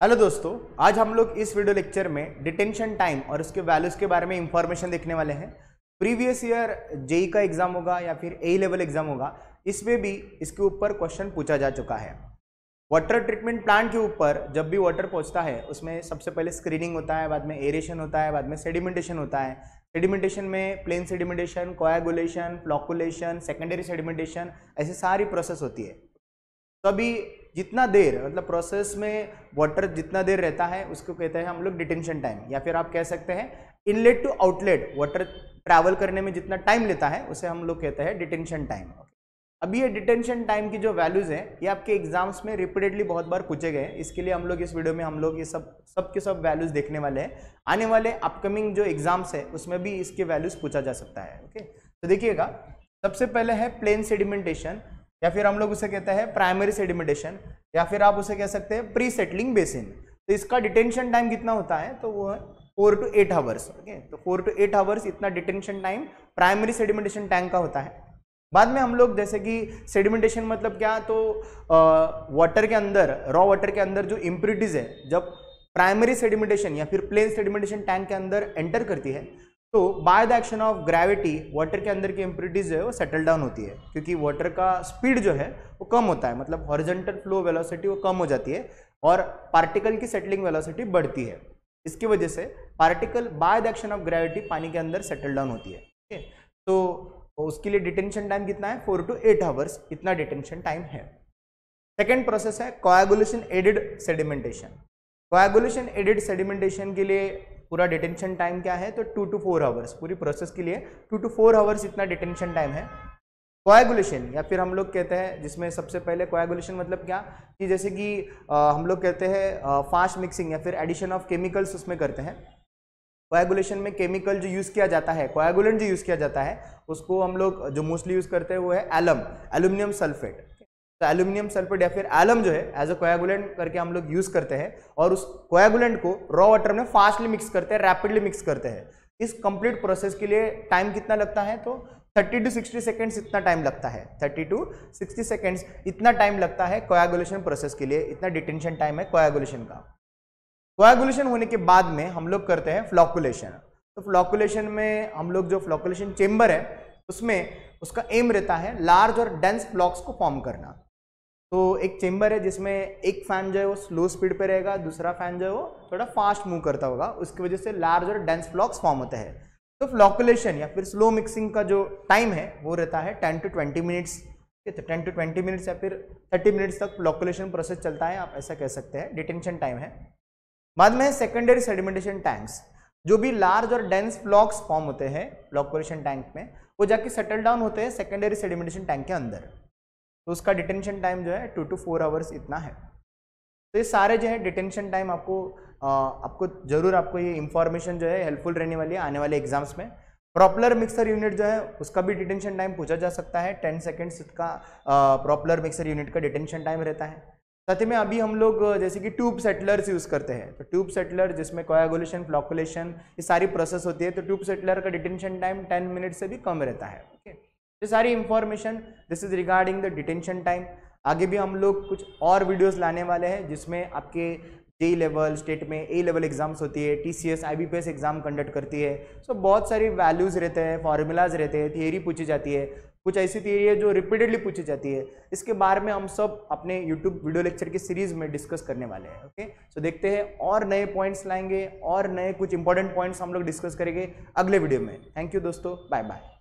Hello दोस्तों, आज हम लोग इस वीडियो लेक्चर में डिटेंशन टाइम और उसके वैल्यूज़ के बारे में इंफॉर्मेशन देखने वाले हैं। प्रीवियस ईयर जेई का एग्ज़ाम होगा या फिर ए लेवल एग्ज़ाम होगा, इसमें भी इसके ऊपर क्वेश्चन पूछा जा चुका है। वाटर ट्रीटमेंट प्लांट के ऊपर जब भी वाटर पहुँचता है, उसमें सबसे पहले स्क्रीनिंग होता है, बाद में एरेशन होता है, बाद में सेडिमेंटेशन होता है। सेडिमेंटेशन में plain sedimentation coagulation flocculation secondary sedimentation ऐसी सारी प्रोसेस होती है। तो अभी जितना देर मतलब प्रोसेस में वाटर जितना देर रहता है, उसको कहते हैं हम लोग डिटेंशन टाइम या फिर आप कह सकते हैं inlet to outlet water travel करने में जितना टाइम लेता है, उसे हम लोग कहते हैं डिटेंशन टाइम अभी ये डिटेंशन टाइम की जो वैल्यूज़ हैं, ये आपके एग्ज़ाम्स में रिपीटेडली बहुत बार पूछे गए इसके लिए हम लोग इस वीडियो में हम लोग ये सब सब के सब वैल्यूज़ देखने वाले हैं। आने वाले अपकमिंग जो एग्ज़ाम्स है, उसमें भी इसके वैल्यूज़ पूछा जा सकता है ओके तो देखिएगा, सबसे पहले है प्लेन सेडिमेंटेशन या फिर हम लोग उसे कहते हैं प्राइमरी सेडिमेंटेशन या फिर आप उसे कह सकते हैं प्री सेटलिंग बेसिन तो इसका डिटेंशन टाइम कितना होता है? तो वो है four to eight hours okay तो फोर टू एट आवर्स इतना detention time primary sedimentation tank का होता है. बाद में हम लोग जैसे कि सेडिमेंटेशन मतलब क्या? तो वाटर के अंदर रॉ वाटर के अंदर जो इम्प्यूरिटीज है, जब प्राइमरी सेडिमेंटेशन या फिर प्लेन सेडिमेंटेशन टैंक के अंदर एंटर करती है तो by the action of gravity water के अंदर की इम्प्योरिटीज जो है वो सेटल डाउन होती है, क्योंकि वाटर का स्पीड जो है वो कम होता है मतलब हॉरिजेंटल फ्लो वेलोसिटी वो कम हो जाती है और पार्टिकल की सेटलिंग वेलोसिटी बढ़ती है। इसकी वजह से particle by the action of gravity पानी के अंदर सेटल डाउन होती है, ठीक है? तो उसके लिए डिटेंशन टाइम कितना है? फोर टू एट आवर्स इतना डिटेंशन टाइम है। सेकेंड प्रोसेस है coagulation aided sedimentation coagulation aided sedimentation के लिए पूरा डिटेंशन टाइम क्या है? तो टू टू फोर आवर्स पूरी प्रोसेस के लिए टू टू फोर आवर्स इतना डिटेंशन टाइम है। कोएगुलेशन या फिर हम लोग कहते हैं जिसमें सबसे पहले कोएगुलेशन मतलब क्या? कि जैसे कि आ, हम लोग कहते हैं फास्ट मिक्सिंग या फिर एडिशन ऑफ़ केमिकल्स उसमें करते हैं। कोएगुलेशन में केमिकल जो यूज़ किया जाता है कोएगुलेंट जो यूज़ किया जाता है उसको हम लोग जो मोस्टली यूज़ करते हैं वो है एलम एल्यूमिनियम सल्फेट तो एल्यूमिनियम सल्फेट या फिर एलम जो है एज अ कोयागुलेंट करके हम लोग यूज़ करते हैं और उस कोयागुलेंट को रॉ वाटर में फास्टली मिक्स करते हैं रैपिडली मिक्स करते हैं। इस कंप्लीट प्रोसेस के लिए टाइम कितना लगता है? तो 30 टू 60 सेकेंड्स इतना टाइम लगता है। 30 टू 60 सेकेंड्स इतना टाइम लगता है कोयागुलेशन प्रोसेस के लिए। इतना डिटेंशन टाइम है कोयागुलेशन का। कोएगुलेशन होने के बाद में हम लोग करते हैं फ्लॉकुलेशन तो फ्लॉकुलेशन में हम लोग जो फ्लॉकुलेशन चेम्बर है, उसमें उसका एम रहता है लार्ज और डेंस ब्लॉक्स को फॉर्म करना। तो एक चेम्बर है जिसमें एक फ़ैन जो है वो स्लो स्पीड पे रहेगा, दूसरा फ़ैन जो है वो थोड़ा फास्ट मूव करता होगा। उसकी वजह से लार्ज और डेंस फ्लॉक्स फॉर्म होते हैं। तो फ्लॉकुलेशन या फिर स्लो मिक्सिंग का जो टाइम है, वो रहता है टेन टू ट्वेंटी मिनट्स ठीक है टेन टू ट्वेंटी मिनट्स या फिर थर्टी मिनट्स तक फ्लॉकुलेशन प्रोसेस चलता है, आप ऐसा कह सकते हैं। डिटेंशन टाइम है। बाद में सेकेंडरी सेडिमेंटेशन टैंक्स जो भी लार्ज और डेंस फ्लॉक्स फॉर्म होते हैं फ्लॉकुलेशन टैंक में, वो जाके सेटल डाउन होते हैं सेकेंडरी सेडिमेंटेशन टैंक के अंदर। तो उसका डिटेंशन टाइम जो है टू टू फोर आवर्स इतना है। तो ये सारे जो है डिटेंशन टाइम आपको आ, आपको ज़रूर आपको ये इंफॉर्मेशन जो है हेल्पफुल रहने वाली है आने वाले एग्ज़ाम्स में। प्रॉपलर मिक्सर यूनिट जो है उसका भी डिटेंशन टाइम पूछा जा सकता है। टेन सेकेंड्स का प्रॉपलर मिक्सर यूनिट का डिटेंशन टाइम रहता है। साथ ही में अभी हम लोग जैसे कि ट्यूब सेटलर्स यूज़ करते हैं। तो ट्यूब सेटलर जिसमें कोएगुलेशन फ्लॉकुलेशन ये सारी प्रोसेस होती है तो ट्यूब सेटलर का डिटेंशन टाइम टेन मिनट से भी कम रहता है ओके ये सारी information this is regarding the detention time आगे भी हम लोग कुछ और वीडियोस लाने वाले हैं जिसमें आपके जे लेवल स्टेट में ए लेवल एग्ज़ाम्स होती है T C S I B P S exam conduct करती है। सो so, बहुत सारी वैल्यूज़ रहते हैं फॉर्मूलाज रहते हैं थियरी पूछी जाती है। कुछ ऐसी थियरी है जो रिपीटेडली पूछी जाती है। इसके बारे में हम सब अपने यूट्यूब वीडियो लेक्चर की सीरीज़ में डिस्कस करने वाले हैं ओके सो देखते हैं और नए पॉइंट्स लाएँगे और नए कुछ इंपॉर्टेंट पॉइंट्स हम लोग डिस्कस करेंगे अगले वीडियो में। थैंक यू दोस्तों बाय बाय